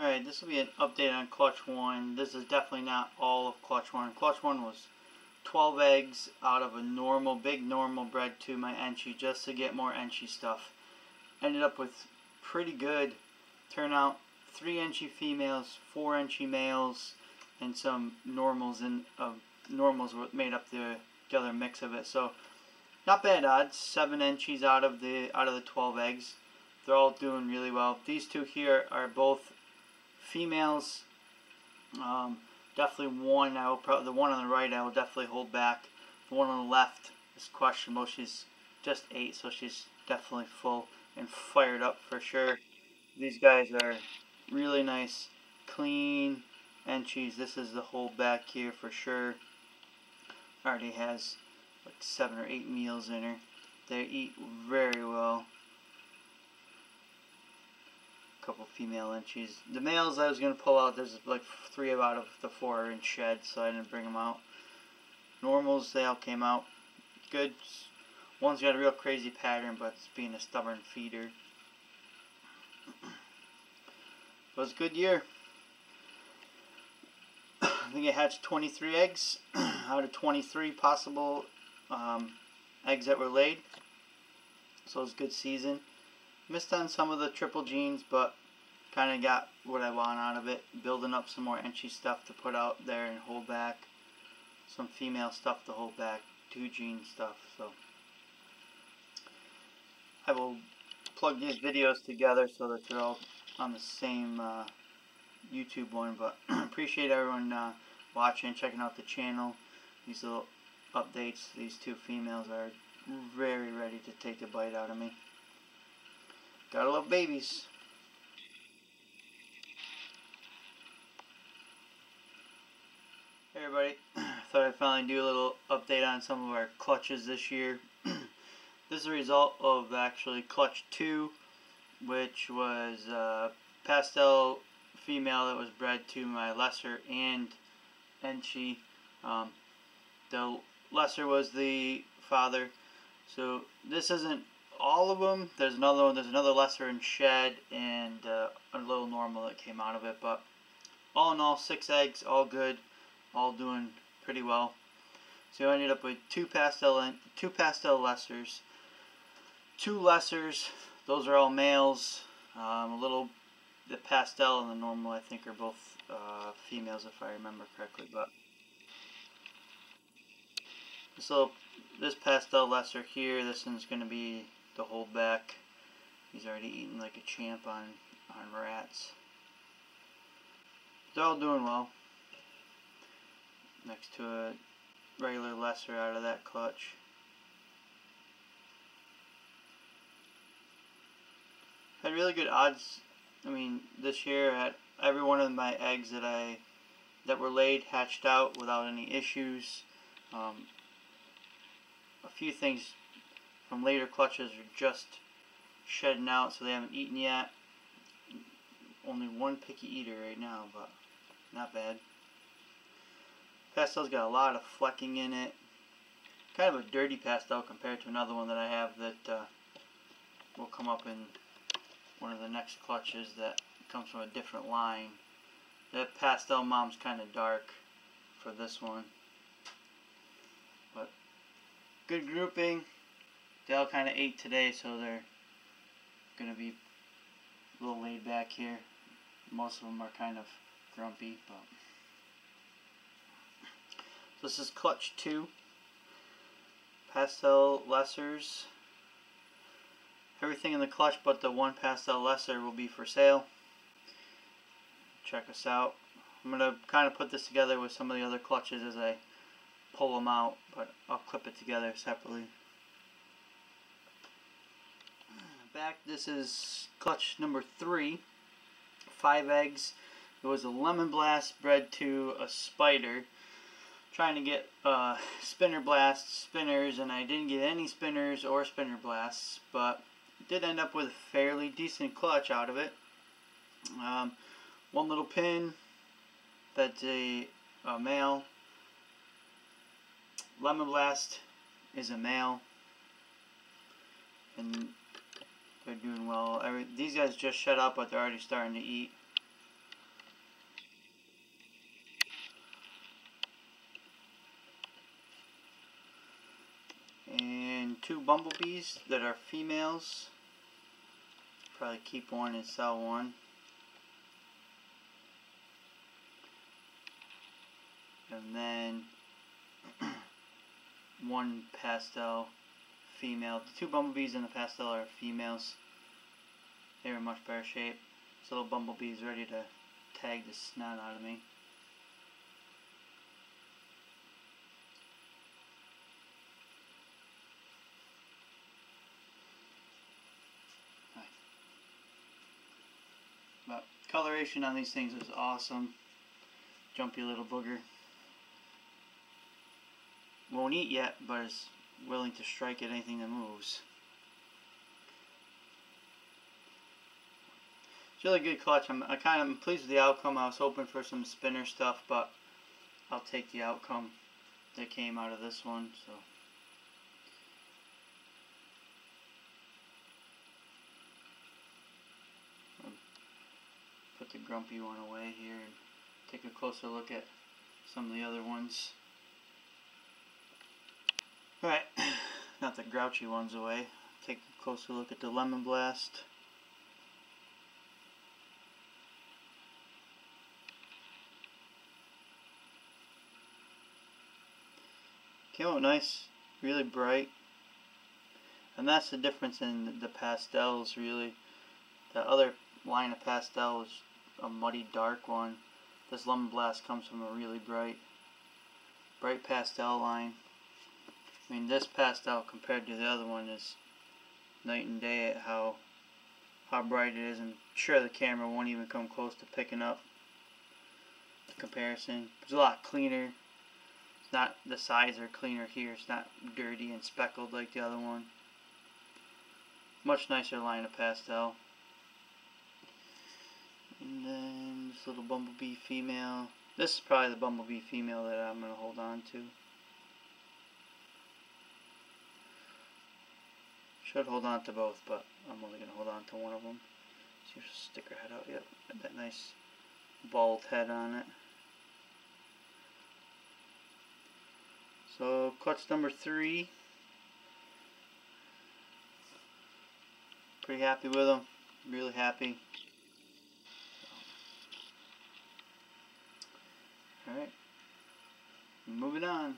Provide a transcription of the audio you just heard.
Alright, this will be an update on Clutch 1. This is definitely not all of Clutch 1. Clutch 1 was 12 eggs out of a normal, big normal bred to my Enchi just to get more Enchi stuff. Ended up with pretty good turnout. 3 Enchi females, 4 Enchi males, and some normals and uh, normals made up the, the other mix of it. So not bad odds. 7 Enchis out of the out of the 12 eggs. They're all doing really well. These two here are both females, um, definitely one. I will probably the one on the right I will definitely hold back. The one on the left is questionable. She's just ate, so she's definitely full and fired up for sure. These guys are really nice, clean Enchis. This is the hold back here for sure. Already has like seven or eight meals in her. They eat very well couple female Enchis. The males I was going to pull out, there's like three out of the four are in shed, so I didn't bring them out. Normals, they all came out good. One's got a real crazy pattern, but it's being a stubborn feeder. it was a good year. I think it hatched 23 eggs out of 23 possible um, eggs that were laid. So it was a good season. Missed on some of the triple genes, but kind of got what I want out of it. Building up some more Enchi stuff to put out there and hold back. Some female stuff to hold back. Two gene stuff. So I will plug these videos together so that they're all on the same uh, YouTube one. But appreciate everyone uh, watching, checking out the channel. These little updates. These two females are very ready to take a bite out of me. Gotta love babies. Hey everybody, thought I'd finally do a little update on some of our clutches this year. this is a result of actually clutch 2, which was a pastel female that was bred to my lesser and Enchi. Um, the lesser was the father. So this isn't all of them. There's another one. There's another lesser in shed and uh, a little normal that came out of it. But all in all, six eggs, all good, all doing pretty well. So I ended up with two pastel two pastel lessers, two lessers. Those are all males. Um, a little the pastel and the normal I think are both uh, females if I remember correctly. But this little this pastel lesser here, this one's going to be the hold back. He's already eating like a champ on, on rats. They're all doing well. Next to a regular lesser out of that clutch. Had really good odds. I mean, this year at every one of my eggs that I that were laid hatched out without any issues. Um, a few things from later clutches are just shedding out, so they haven't eaten yet. Only one picky eater right now, but not bad. Pastel's got a lot of flecking in it. Kind of a dirty pastel compared to another one that I have that uh, will come up in one of the next clutches that comes from a different line. That pastel mom's kind of dark for this one. But good grouping they all kind of ate today, so they're going to be a little laid back here. Most of them are kind of grumpy, but this is clutch two. Pastel lessers. Everything in the clutch but the one pastel lesser will be for sale. Check us out. I'm going to kind of put this together with some of the other clutches as I pull them out, but I'll clip it together separately back. This is clutch number three. Five eggs. It was a lemon blast bred to a spider. Trying to get uh, spinner blasts, spinners, and I didn't get any spinners or spinner blasts, but did end up with a fairly decent clutch out of it. Um, one little pin that's a, a male. Lemon blast is a male. And they're doing well. These guys just shut up, but they're already starting to eat. Bumblebees that are females. Probably keep one and sell one. And then one pastel female. The two bumblebees in the pastel are females. They're in much better shape. This little bumblebee's ready to tag the snot out of me. But coloration on these things is awesome. Jumpy little booger. Won't eat yet, but is willing to strike at anything that moves. It's really good clutch. I'm I kind of I'm pleased with the outcome. I was hoping for some spinner stuff, but I'll take the outcome that came out of this one. So. The grumpy one away here and take a closer look at some of the other ones. Alright, not the grouchy ones away. Take a closer look at the Lemon Blast. Came out nice, really bright. And that's the difference in the pastels really. The other line of pastel is a muddy dark one. This Lemon Blast comes from a really bright, bright pastel line. I mean, this pastel compared to the other one is night and day at how how bright it is. I'm sure the camera won't even come close to picking up the comparison. It's a lot cleaner. It's not the sides are cleaner here. It's not dirty and speckled like the other one. Much nicer line of pastel. And then this little bumblebee female. This is probably the bumblebee female that I'm going to hold on to. Should hold on to both, but I'm only going to hold on to one of them. She'll stick her head out. Yep, got that nice bald head on it. So, clutch number three. Pretty happy with them. Really happy. Alright. Moving on.